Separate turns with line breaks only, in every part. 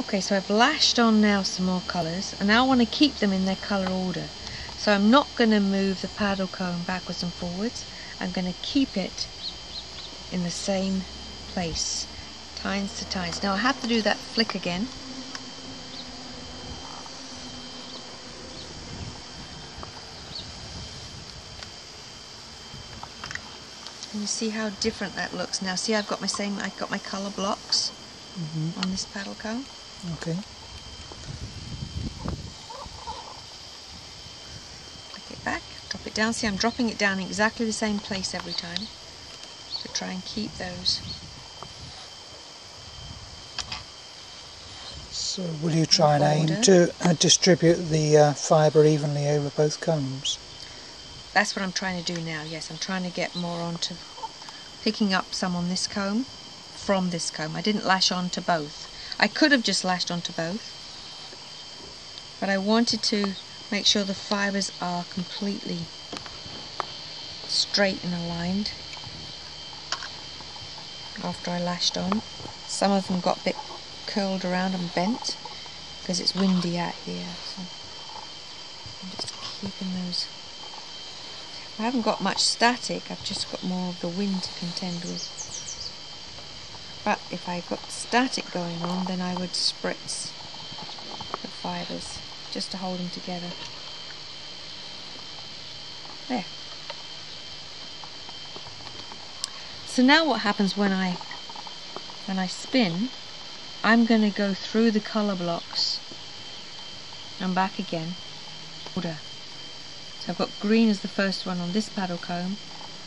Okay, so I've lashed on now some more colours, and now I want to keep them in their colour order. So I'm not going to move the paddle comb backwards and forwards. I'm going to keep it in the same place, tines to tines. Now I have to do that flick again. And you see how different that looks now. See, I've got my same, I've got my colour blocks
Mm -hmm.
on this paddle comb.
Okay.
Click it back, drop it down. See, I'm dropping it down in exactly the same place every time to try and keep those.
So will you try and aim to uh, distribute the uh, fibre evenly over both combs?
That's what I'm trying to do now, yes. I'm trying to get more onto picking up some on this comb from this comb. I didn't lash onto both. I could have just lashed onto both, but I wanted to make sure the fibres are completely straight and aligned after I lashed on. Some of them got a bit curled around and bent because it's windy out here. So I'm just keeping those. I haven't got much static, I've just got more of the wind to contend with. But if I got static going on, then I would spritz the fibres just to hold them together. There. So now what happens when I when I spin, I'm going to go through the colour blocks and back again. Order. So I've got green as the first one on this paddle comb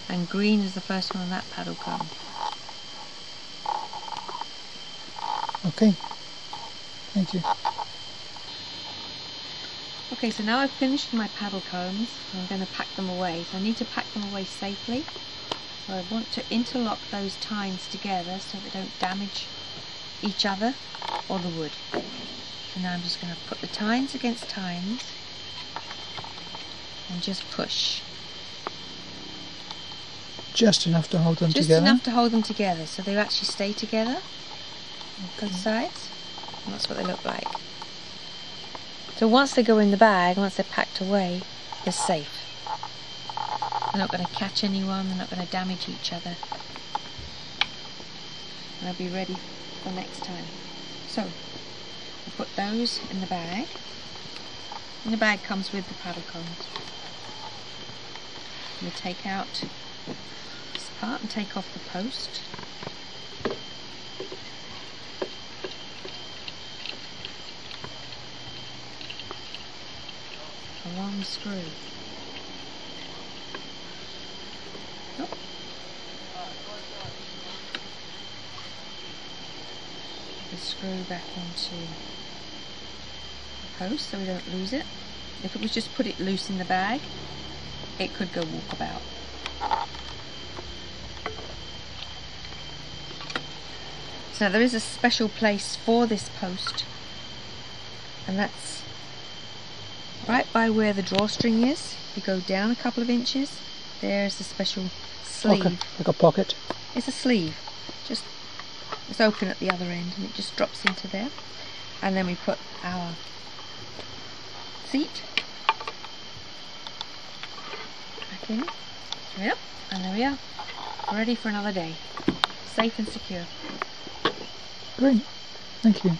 and green as the first one on that paddle comb.
Okay. Thank you.
Okay, so now I've finished my paddle combs. I'm going to pack them away. So I need to pack them away safely. So I want to interlock those tines together so they don't damage each other or the wood. So now I'm just going to put the tines against tines and just push.
Just enough to hold them
just
together?
Just enough to hold them together so they actually stay together both mm. sides. And that's what they look like. So once they go in the bag, once they're packed away, they're safe. They're not going to catch anyone, they're not going to damage each other. And They'll be ready for next time. So, we'll put those in the bag. And the bag comes with the paddle combs. We take out this part and take off the post. a long screw. The screw back into the post so we don't lose it. If it was just put it loose in the bag, it could go walkabout. So there is a special place for this post and that's right by where the drawstring is. You go down a couple of inches, there's the special sleeve.
Okay, like a pocket.
It's a sleeve. Just it's open at the other end and it just drops into there. And then we put our seat Yep, and there we are. Ready for another day. Safe and secure.
Great. Thank you.